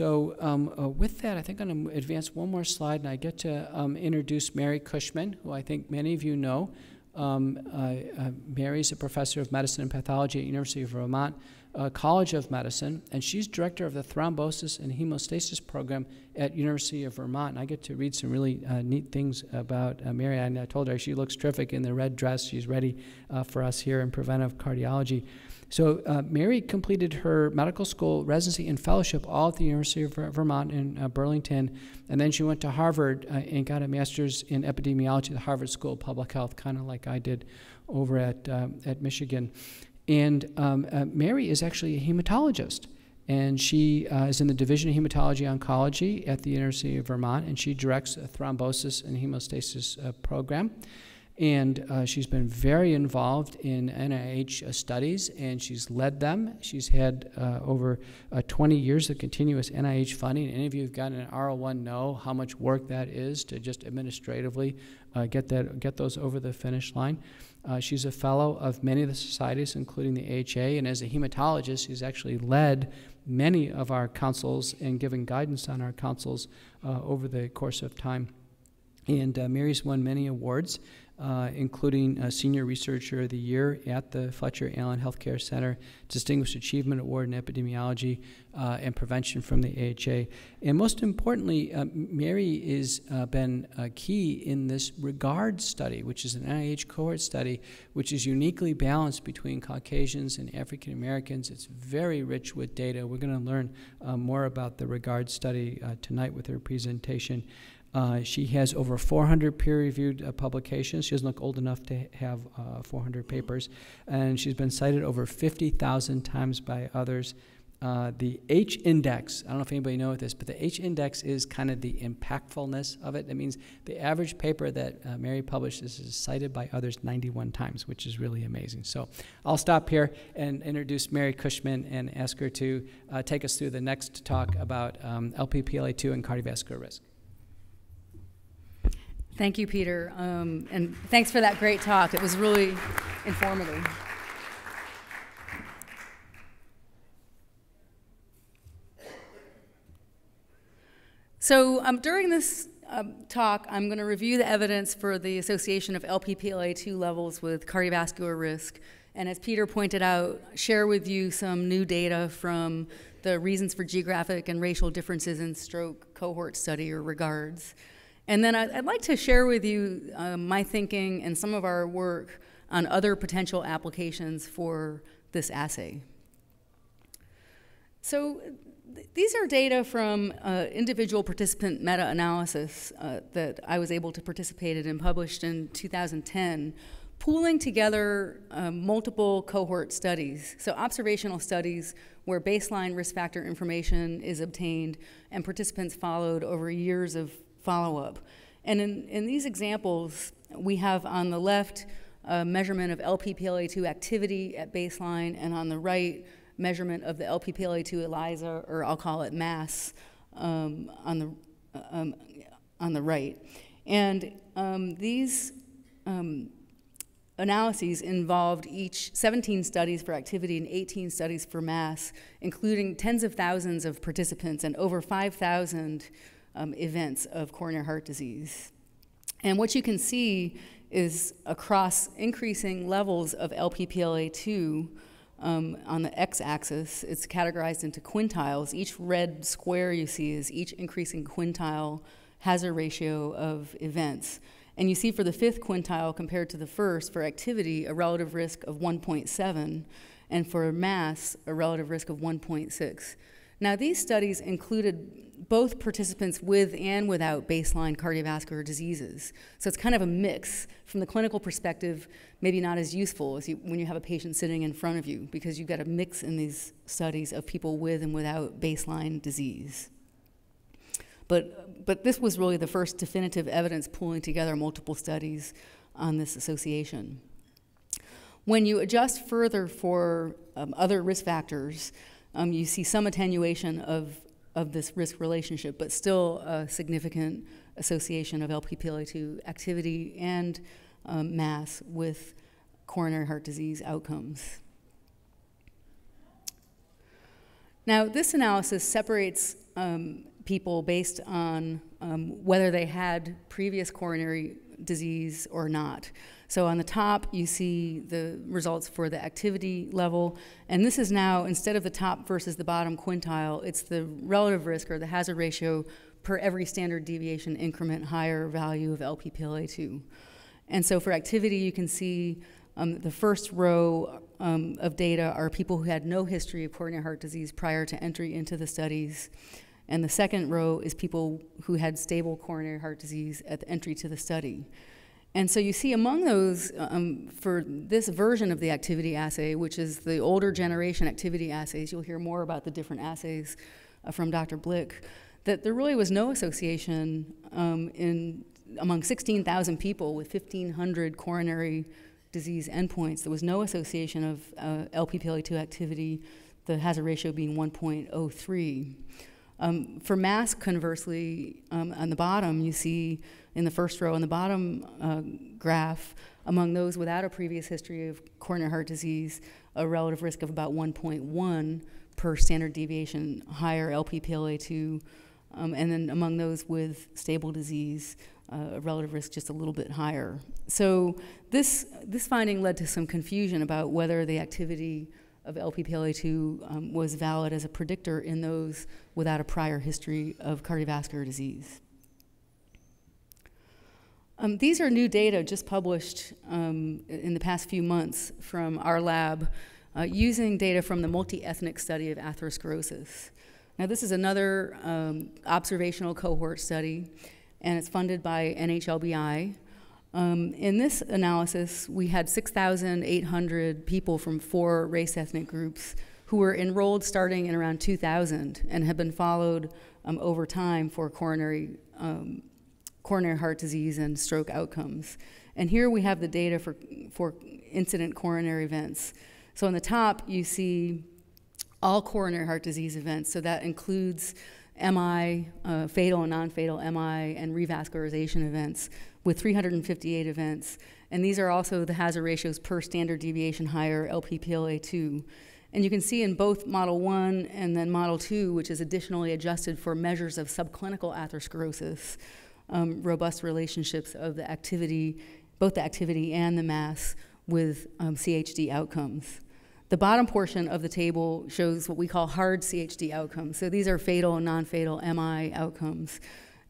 So um, uh, with that, I think I'm going to advance one more slide, and I get to um, introduce Mary Cushman, who I think many of you know. Um, uh, uh, Mary's a professor of medicine and pathology at University of Vermont uh, College of Medicine, and she's director of the thrombosis and hemostasis program at University of Vermont. And I get to read some really uh, neat things about uh, Mary. And I told her she looks terrific in the red dress. She's ready for us here in preventive cardiology. So uh, Mary completed her medical school residency and fellowship all at the University of Vermont in uh, Burlington, and then she went to Harvard uh, and got a master's in epidemiology at the Harvard School of Public Health, kind of like I did over at uh, at Michigan. And um, uh, Mary is actually a hematologist. And she uh, is in the Division of Hematology Oncology at the University of Vermont, and she directs a thrombosis and hemostasis uh, program. And uh, she's been very involved in NIH uh, studies, and she's led them. She's had uh, over uh, 20 years of continuous NIH funding. Any of you who've gotten an R01 know how much work that is to just administratively uh, get that get those over the finish line. Uh, she's a fellow of many of the societies, including the AHA, and as a hematologist, she's actually led many of our councils and given guidance on our councils over the course of time. And Mary's won many awards uh, including Senior Researcher of the Year at the Fletcher Allen Healthcare Center, Distinguished Achievement Award in Epidemiology uh, and Prevention from the AHA. And most importantly, uh, Mary has been key in this REGARD study, which is an NIH cohort study, which is uniquely balanced between Caucasians and African Americans. It's very rich with data. We're going to learn more about the REGARD study tonight with her presentation. Uh, she has over 400 peer-reviewed uh, publications. She doesn't look old enough to have uh, 400 papers, and she's been cited over 50,000 times by others. Uh, the H index, I don't know if anybody knows this, but the H index is kind of the impactfulness of it. That means the average paper that uh, Mary publishes is cited by others 91 times, which is really amazing. So I'll stop here and introduce Mary Cushman and ask her to uh, take us through the next talk about um, LPPLA2 and cardiovascular risk. Thank you, Peter. Um, and thanks for that great talk. It was really informative. So um, during this um, talk, I'm going to review the evidence for the association of LPPLA2 levels with cardiovascular risk. And as Peter pointed out, share with you some new data from the Reasons for Geographic and Racial Differences in Stroke cohort study, or REGARDS. And then I'd, like to share with you uh, my thinking and some of our work on other potential applications for this assay. So th these are data from uh, individual participant meta-analysis uh, that I was able to participate in and published in 2010, pooling together uh, multiple cohort studies. So observational studies where baseline risk factor information is obtained and participants followed over years of follow-up. And in, in these examples, we have on the left a measurement of LPPLA2 activity at baseline, and on the right, measurement of the LPPLA2 ELISA, or I'll call it mass, um, on, the, um, on the right. And um, these um, analyses involved each 17 studies for activity and 18 studies for mass, including tens of thousands of participants and over 5,000 um, events of coronary heart disease. And what you can see is across increasing levels of LPPLA2 um, on the x-axis, it's categorized into quintiles. Each red square you see is each increasing quintile hazard ratio of events. And you see for the fifth quintile compared to the first, for activity, a relative risk of 1.7, and for mass, a relative risk of 1.6. Now, these studies included both participants with and without baseline cardiovascular diseases. So it's kind of a mix. From the clinical perspective, maybe not as useful as you, when you have a patient sitting in front of you because you've got a mix in these studies of people with and without baseline disease. But, but this was really the first definitive evidence pulling together multiple studies on this association. When you adjust further for um, other risk factors, um, you see some attenuation of of this risk relationship, but still a significant association of LPPLA2 activity and um, mass with coronary heart disease outcomes. Now, this analysis separates um, people based on um, whether they had previous coronary disease or not. So on the top, you see the results for the activity level. And this is now, instead of the top versus the bottom quintile, it's the relative risk or the hazard ratio per every standard deviation increment higher value of LPPLA2. And so for activity, you can see um, the first row um, of data are people who had no history of coronary heart disease prior to entry into the studies. And the second row is people who had stable coronary heart disease at the entry to the study. And so you see among those, um, for this version of the activity assay, which is the older generation activity assays, you'll hear more about the different assays uh, from Dr. Blick, that there really was no association um, in among 16,000 people with 1,500 coronary disease endpoints. There was no association of uh, LPPLA2 activity, the hazard ratio being 1.03. Um, for MASC, conversely, um, on the bottom, you see in the first row on the bottom uh, graph, among those without a previous history of coronary heart disease, a relative risk of about 1.1 per standard deviation higher LPPLA2, um, and then among those with stable disease, uh, a relative risk just a little bit higher. So this, this finding led to some confusion about whether the activity of LPPLA2 um, was valid as a predictor in those without a prior history of cardiovascular disease. Um, these are new data just published um, in the past few months from our lab uh, using data from the multi-ethnic study of atherosclerosis. Now this is another um, observational cohort study and it's funded by NHLBI. Um, in this analysis, we had 6,800 people from four race ethnic groups who were enrolled starting in around 2000 and have been followed um, over time for coronary um, coronary heart disease and stroke outcomes. And here we have the data for, for incident coronary events. So on the top, you see all coronary heart disease events. So that includes MI, uh, fatal and non-fatal MI, and revascularization events with 358 events. And these are also the hazard ratios per standard deviation higher LPPLA2. And you can see in both Model 1 and then Model 2, which is additionally adjusted for measures of subclinical atherosclerosis, um, robust relationships of the activity, both the activity and the mass with um, CHD outcomes. The bottom portion of the table shows what we call hard CHD outcomes. So these are fatal and non-fatal MI outcomes.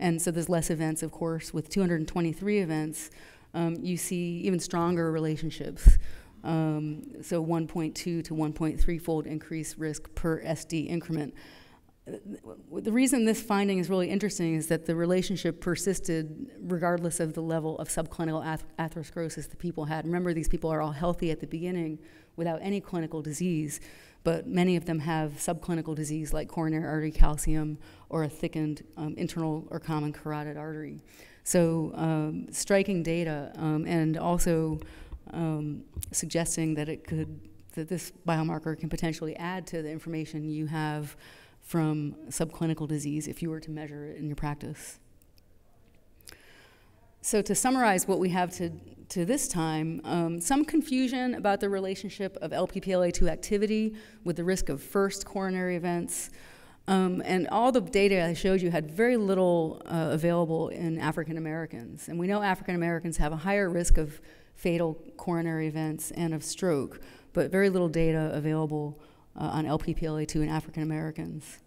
And so there's less events, of course. With 223 events, um, you see even stronger relationships. Um, so 1.2 to 1.3 fold increased risk per SD increment the reason this finding is really interesting is that the relationship persisted regardless of the level of subclinical ath atherosclerosis the people had. Remember, these people are all healthy at the beginning without any clinical disease, but many of them have subclinical disease like coronary artery calcium or a thickened um, internal or common carotid artery. So, um, striking data um, and also um, suggesting that it could that this biomarker can potentially add to the information you have from subclinical disease if you were to measure it in your practice. So to summarize what we have to, to this time, um, some confusion about the relationship of LPPLA2 activity with the risk of first coronary events. Um, and all the data I showed you had very little uh, available in African Americans. And we know African Americans have a higher risk of fatal coronary events and of stroke, but very little data available uh, on LPPLA2 in African Americans.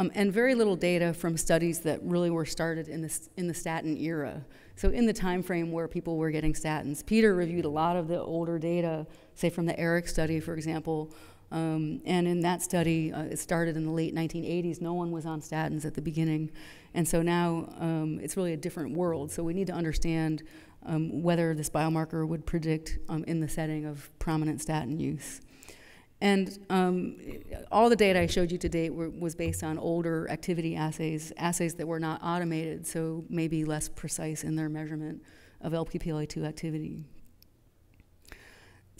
Um, and very little data from studies that really were started in the, in the statin era. So in the time frame where people were getting statins. Peter reviewed a lot of the older data, say from the ARIC study, for example, um, and in that study, uh, it started in the late 1980s. No one was on statins at the beginning. And so now um, it's really a different world. So we need to understand um, whether this biomarker would predict um, in the setting of prominent statin use. And um, all the data I showed you to date were, was based on older activity assays, assays that were not automated, so maybe less precise in their measurement of LPPLA2 activity.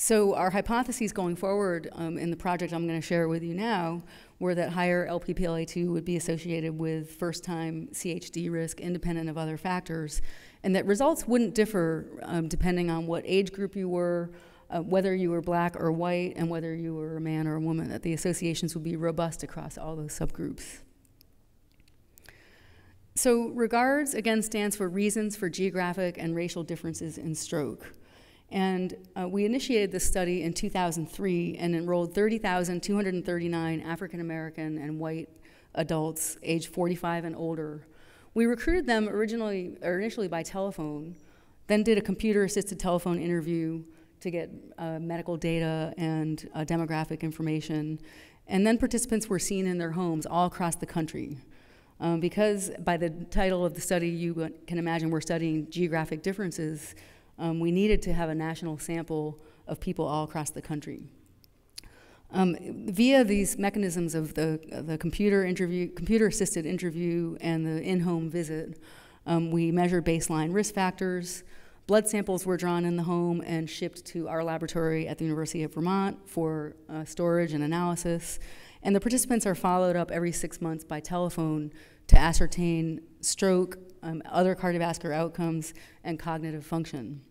So our hypotheses going forward um, in the project I'm going to share with you now were that higher LPPLA2 would be associated with first-time CHD risk independent of other factors, and that results wouldn't differ um, depending on what age group you were, uh, whether you were black or white and whether you were a man or a woman, that the associations would be robust across all those subgroups. So REGARDS, again, stands for Reasons for Geographic and Racial Differences in Stroke. And uh, we initiated this study in 2003 and enrolled 30,239 African American and white adults age 45 and older. We recruited them originally or initially by telephone, then did a computer assisted telephone interview to get uh, medical data and uh, demographic information. And then participants were seen in their homes all across the country. Um, because by the title of the study, you can imagine we're studying geographic differences, um, we needed to have a national sample of people all across the country. Um, via these mechanisms of the, the computer interview, computer-assisted interview and the in-home visit, um, we measure baseline risk factors, Blood samples were drawn in the home and shipped to our laboratory at the University of Vermont for uh, storage and analysis. And the participants are followed up every six months by telephone to ascertain stroke, um, other cardiovascular outcomes, and cognitive function.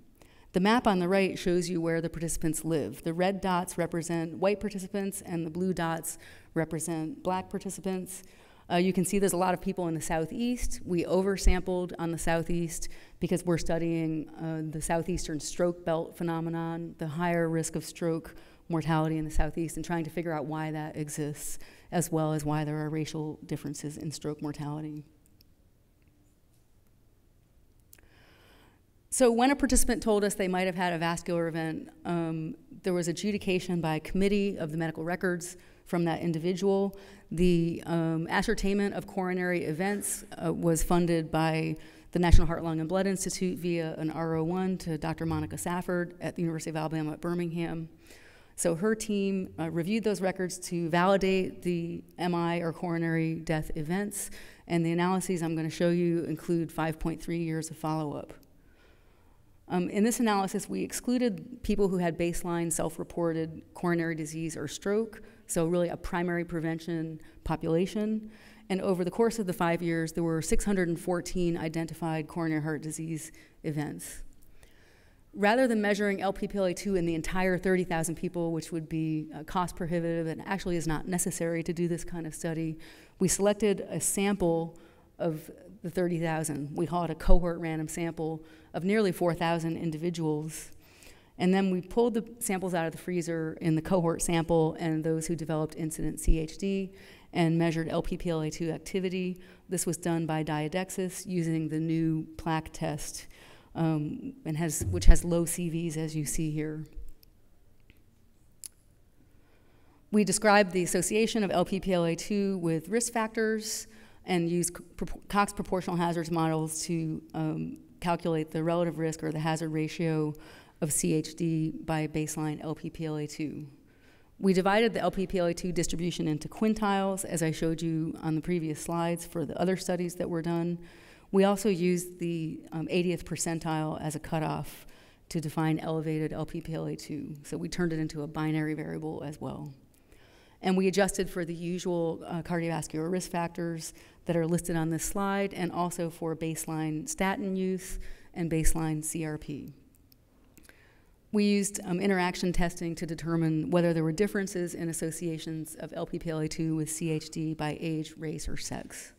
The map on the right shows you where the participants live. The red dots represent white participants, and the blue dots represent black participants. Uh, you can see there's a lot of people in the southeast. We oversampled on the southeast because we're studying uh, the southeastern stroke belt phenomenon, the higher risk of stroke mortality in the southeast, and trying to figure out why that exists, as well as why there are racial differences in stroke mortality. So when a participant told us they might have had a vascular event, um, there was adjudication by a committee of the medical records from that individual. The um, ascertainment of coronary events uh, was funded by the National Heart, Lung, and Blood Institute via an R01 to Dr. Monica Safford at the University of Alabama at Birmingham. So her team uh, reviewed those records to validate the MI or coronary death events, and the analyses I'm going to show you include 5.3 years of follow-up. Um, in this analysis, we excluded people who had baseline self-reported coronary disease or stroke, so really a primary prevention population. And over the course of the five years, there were 614 identified coronary heart disease events. Rather than measuring LPPLA2 in the entire 30,000 people, which would be uh, cost prohibitive and actually is not necessary to do this kind of study, we selected a sample of the 30,000. We call it a cohort random sample of nearly 4,000 individuals and then we pulled the samples out of the freezer in the cohort sample and those who developed incident CHD and measured LPPLA2 activity. This was done by diaDexus using the new PLAC test, um, and has, which has low CVs as you see here. We described the association of LPPLA2 with risk factors and used Cox proportional hazards models to um, calculate the relative risk or the hazard ratio of CHD by baseline LPPLA2. We divided the LPPLA2 distribution into quintiles, as I showed you on the previous slides for the other studies that were done. We also used the um, 80th percentile as a cutoff to define elevated LPPLA2. So we turned it into a binary variable as well. And we adjusted for the usual uh, cardiovascular risk factors that are listed on this slide and also for baseline statin use and baseline CRP. We used um, interaction testing to determine whether there were differences in associations of LPPLA2 with CHD by age, race, or sex.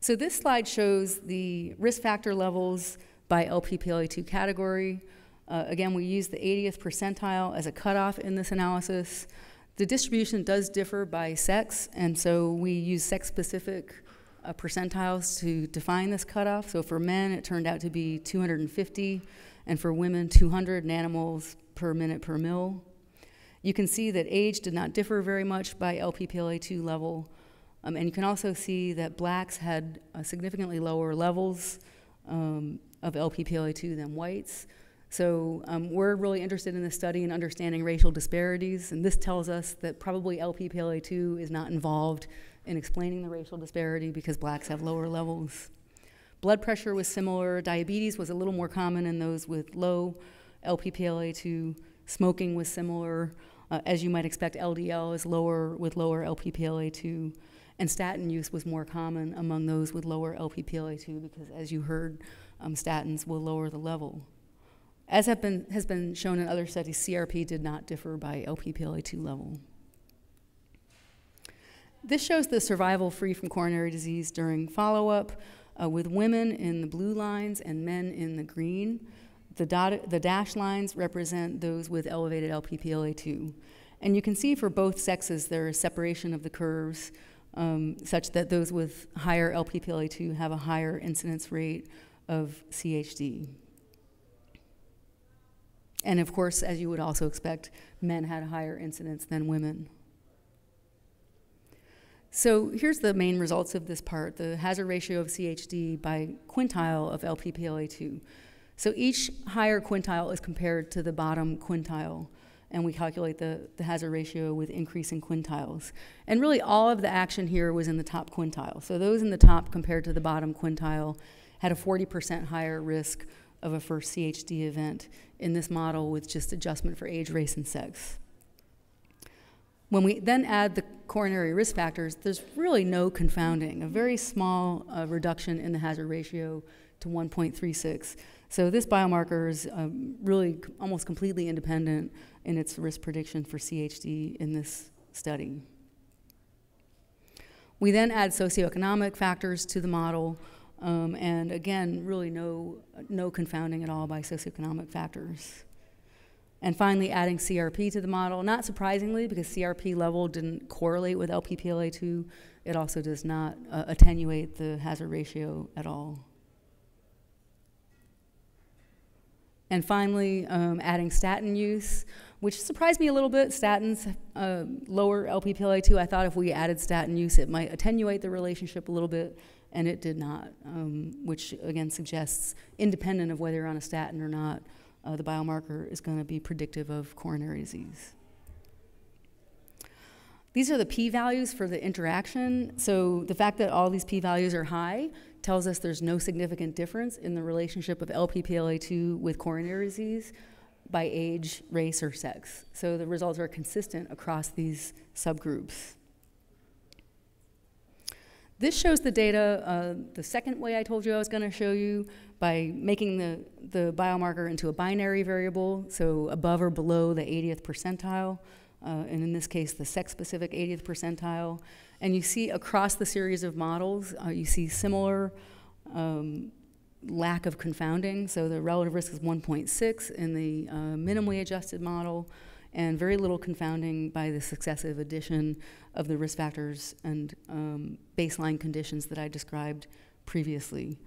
So this slide shows the risk factor levels by LPPLA2 category. Uh, again, we used the 80th percentile as a cutoff in this analysis. The distribution does differ by sex, and so we use sex-specific uh, percentiles to define this cutoff. So for men, it turned out to be 250 and for women, 200 nanomoles per minute per mil. You can see that age did not differ very much by LPPLA2 level, um, and you can also see that blacks had uh, significantly lower levels um, of LPPLA2 than whites. So um, we're really interested in this study and understanding racial disparities, and this tells us that probably LPPLA2 is not involved in explaining the racial disparity because blacks have lower levels. Blood pressure was similar. Diabetes was a little more common in those with low LPPLA2. Smoking was similar. Uh, as you might expect, LDL is lower with lower LPPLA2. And statin use was more common among those with lower LPPLA2 because, as you heard, um, statins will lower the level. As been, has been shown in other studies, CRP did not differ by LPPLA2 level. This shows the survival free from coronary disease during follow up uh, with women in the blue lines and men in the green. The, dot, the dash lines represent those with elevated LPPLA2. And you can see for both sexes there is separation of the curves um, such that those with higher LPPLA2 have a higher incidence rate of CHD. And of course, as you would also expect, men had a higher incidence than women. So here's the main results of this part, the hazard ratio of CHD by quintile of LPPLA2. So each higher quintile is compared to the bottom quintile, and we calculate the, the hazard ratio with increasing quintiles. And really all of the action here was in the top quintile. So those in the top compared to the bottom quintile had a 40% higher risk of a first CHD event in this model with just adjustment for age, race, and sex. When we then add the coronary risk factors, there's really no confounding, a very small uh, reduction in the hazard ratio to 1.36. So this biomarker is um, really almost completely independent in its risk prediction for CHD in this study. We then add socioeconomic factors to the model, um, and again, really no, no confounding at all by socioeconomic factors. And finally, adding CRP to the model, not surprisingly, because CRP level didn't correlate with LPPLA2, it also does not uh, attenuate the hazard ratio at all. And finally, um, adding statin use, which surprised me a little bit. Statins uh, lower LPPLA2. I thought if we added statin use, it might attenuate the relationship a little bit and it did not, um, which again suggests, independent of whether you're on a statin or not, uh, the biomarker is going to be predictive of coronary disease. These are the p-values for the interaction. So the fact that all these p-values are high tells us there's no significant difference in the relationship of LPPLA2 with coronary disease by age, race, or sex. So the results are consistent across these subgroups. This shows the data uh, the second way I told you I was going to show you by making the, the biomarker into a binary variable, so above or below the 80th percentile, uh, and in this case, the sex-specific 80th percentile. And you see across the series of models, uh, you see similar um, lack of confounding. So the relative risk is 1.6 in the uh, minimally adjusted model, and very little confounding by the successive addition of the risk factors and um, baseline conditions that I described previously.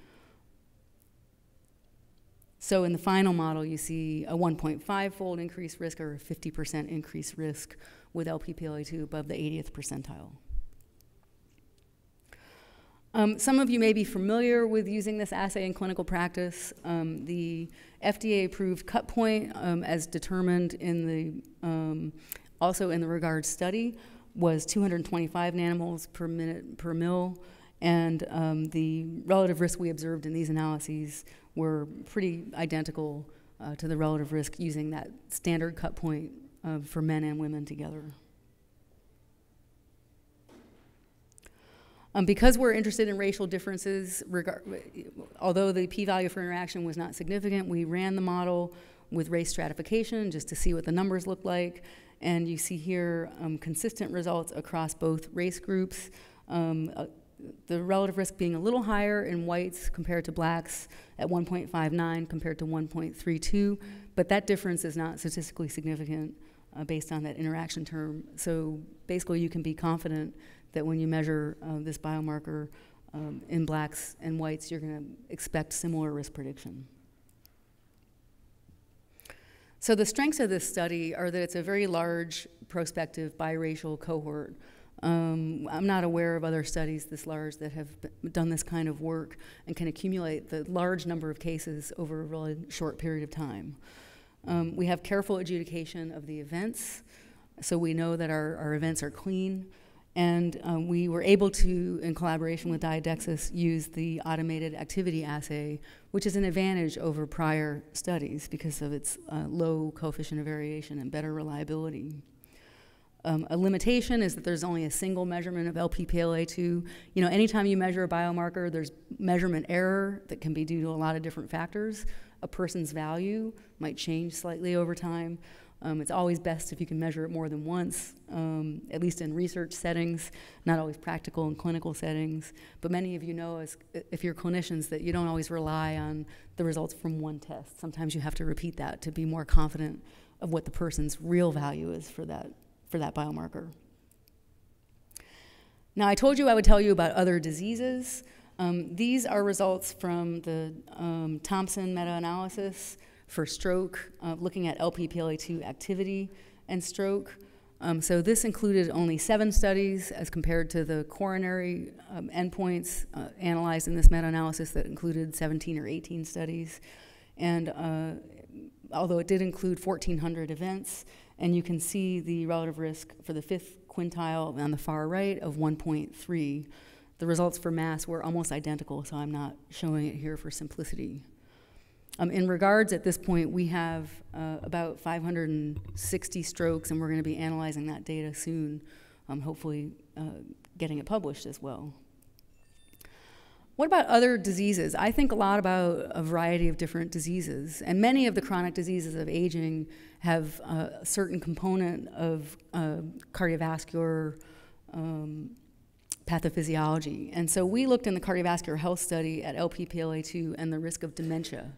So in the final model, you see a 1.5-fold increased risk or a 50% increased risk with LPPLA2 above the 80th percentile. Um, some of you may be familiar with using this assay in clinical practice. Um, the FDA approved cut point um, as determined in the, um, also in the REGARD study was 225 nanomoles per minute per mil, and um, the relative risk we observed in these analyses were pretty identical uh, to the relative risk using that standard cut point uh, for men and women together. Um, because we're interested in racial differences, although the p-value for interaction was not significant, we ran the model with race stratification just to see what the numbers look like. And you see here um, consistent results across both race groups. Um, uh, the relative risk being a little higher in whites compared to blacks at 1.59 compared to 1.32, but that difference is not statistically significant uh, based on that interaction term. So basically you can be confident that when you measure uh, this biomarker um, in blacks and whites, you're going to expect similar risk prediction. So the strengths of this study are that it's a very large prospective biracial cohort. Um, I'm not aware of other studies this large that have done this kind of work and can accumulate the large number of cases over a really short period of time. Um, we have careful adjudication of the events, so we know that our, our events are clean. And um, we were able to, in collaboration with diaDexus, use the automated activity assay, which is an advantage over prior studies because of its uh, low coefficient of variation and better reliability. Um, a limitation is that there's only a single measurement of LPPLA2. You know, anytime you measure a biomarker, there's measurement error that can be due to a lot of different factors. A person's value might change slightly over time. Um, it's always best if you can measure it more than once, um, at least in research settings, not always practical in clinical settings. But many of you know, as if you're clinicians, that you don't always rely on the results from one test. Sometimes you have to repeat that to be more confident of what the person's real value is for that, for that biomarker. Now, I told you I would tell you about other diseases. Um, these are results from the um, Thompson meta analysis for stroke, uh, looking at LPPLA2 activity and stroke. Um, so this included only seven studies as compared to the coronary um, endpoints uh, analyzed in this meta-analysis that included 17 or 18 studies. And uh, although it did include 1,400 events, and you can see the relative risk for the fifth quintile on the far right of 1.3. The results for mass were almost identical, so I'm not showing it here for simplicity. Um, in regards, at this point, we have uh, about 560 strokes, and we're going to be analyzing that data soon, um, hopefully uh, getting it published as well. What about other diseases? I think a lot about a variety of different diseases, and many of the chronic diseases of aging have uh, a certain component of uh, cardiovascular um, pathophysiology. And so we looked in the cardiovascular health study at LPPLA2 and the risk of dementia.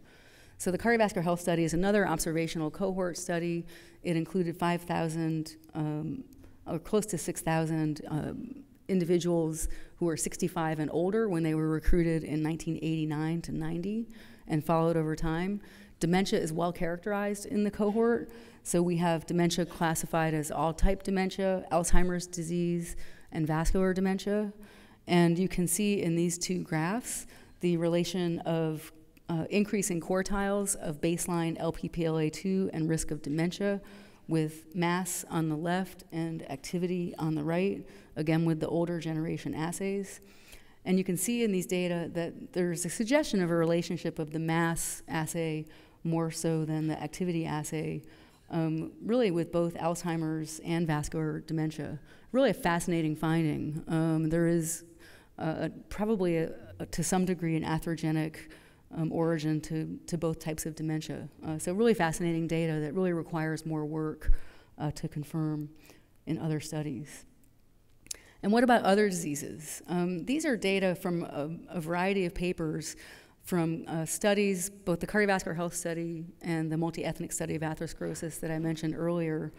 So the cardiovascular health study is another observational cohort study. It included 5,000 um, or close to 6,000 um, individuals who were 65 and older when they were recruited in 1989 to 90 and followed over time. Dementia is well characterized in the cohort. So we have dementia classified as all type dementia, Alzheimer's disease, and vascular dementia. And you can see in these two graphs the relation of uh, increasing quartiles of baseline LPPLA2 and risk of dementia with mass on the left and activity on the right, again with the older generation assays. And you can see in these data that there's a suggestion of a relationship of the mass assay more so than the activity assay, um, really with both Alzheimer's and vascular dementia. Really a fascinating finding. Um, there is uh, probably a, a, to some degree an atherogenic um, origin to, to both types of dementia. Uh, so really fascinating data that really requires more work uh, to confirm in other studies. And what about other diseases? Um, these are data from a, a variety of papers from uh, studies, both the cardiovascular health study and the multi-ethnic study of atherosclerosis that I mentioned earlier,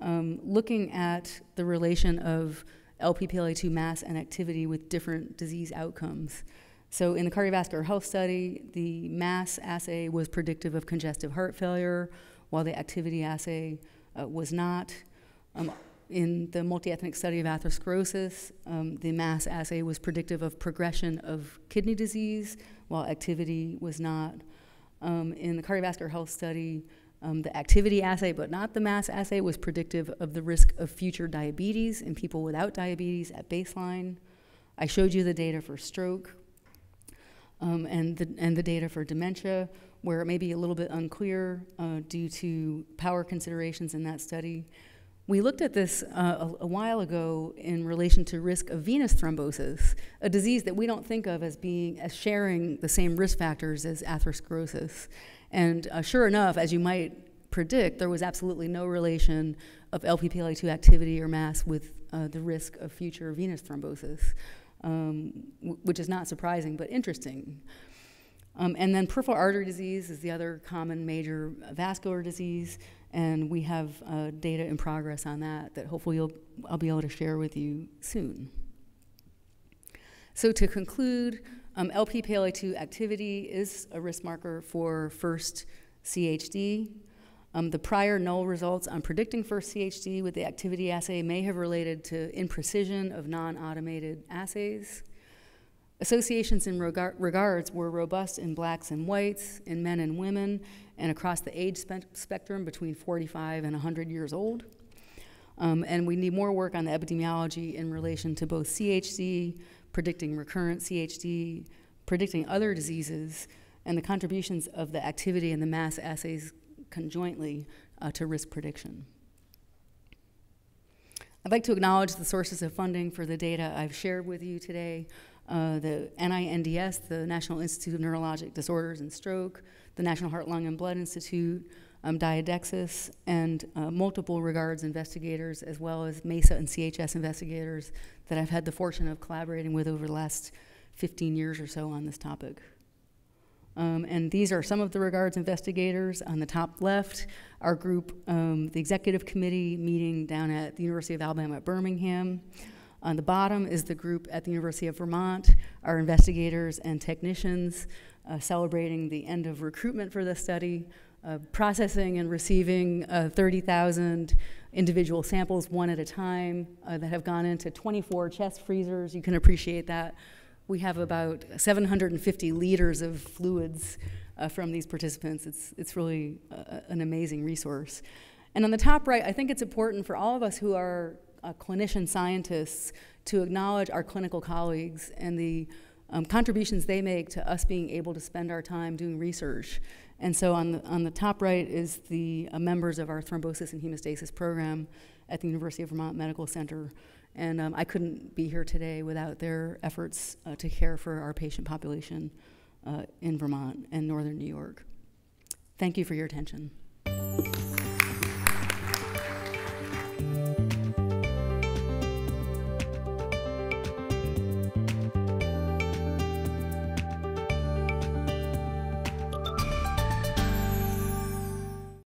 um, looking at the relation of LPPLA2 mass and activity with different disease outcomes. So in the cardiovascular health study, the mass assay was predictive of congestive heart failure, while the activity assay uh, was not. Um, in the multi-ethnic study of atherosclerosis, um, the mass assay was predictive of progression of kidney disease, while activity was not. Um, in the cardiovascular health study, um, the activity assay, but not the mass assay, was predictive of the risk of future diabetes in people without diabetes at baseline. I showed you the data for stroke, um, and, the, and the data for dementia, where it may be a little bit unclear uh, due to power considerations in that study. We looked at this uh, a, a, while ago in relation to risk of venous thrombosis, a disease that we don't think of as being as sharing the same risk factors as atherosclerosis. And uh, sure enough, as you might predict, there was absolutely no relation of LPPLA2 activity or mass with uh, the risk of future venous thrombosis um, which is not surprising but interesting. Um, and then peripheral artery disease is the other common major vascular disease, and we have uh, data in progress on that that hopefully I'll be able to share with you soon. So to conclude, um, LPPLA2 activity is a risk marker for first CHD. Um, the prior null results on predicting first CHD with the activity assay may have related to imprecision of non-automated assays. Associations in regard regards were robust in blacks and whites, in men and women, and across the age spe spectrum between 45 and 100 years old. Um, and we need more work on the epidemiology in relation to both CHD, predicting recurrent CHD, predicting other diseases, and the contributions of the activity and the mass assays conjointly uh, to risk prediction. I'd like to acknowledge the sources of funding for the data I've shared with you today. Uh, the NINDS, the National Institute of Neurologic Disorders and Stroke, the National Heart, Lung, and Blood Institute, um, diaDexus, and uh, multiple regards investigators, as well as MESA and CHS investigators that I've had the fortune of collaborating with over the last 15 years or so on this topic. Um, and these are some of the regards investigators. On the top left, our group, um, the executive committee meeting down at the University of Alabama at Birmingham. On the bottom is the group at the University of Vermont, our investigators and technicians uh, celebrating the end of recruitment for the study, uh, processing and receiving uh, 30,000 individual samples one at a time uh, that have gone into 24 chest freezers. You can appreciate that. We have about 750 liters of fluids uh, from these participants. It's, it's really uh, an amazing resource. And on the top right, I think it's important for all of us who are uh, clinician scientists to acknowledge our clinical colleagues and the um, contributions they make to us being able to spend our time doing research. And so on the, on the top right is the uh, members of our thrombosis and hemostasis program at the University of Vermont Medical Center. And um, I couldn't be here today without their efforts uh, to care for our patient population uh, in Vermont and northern New York. Thank you for your attention.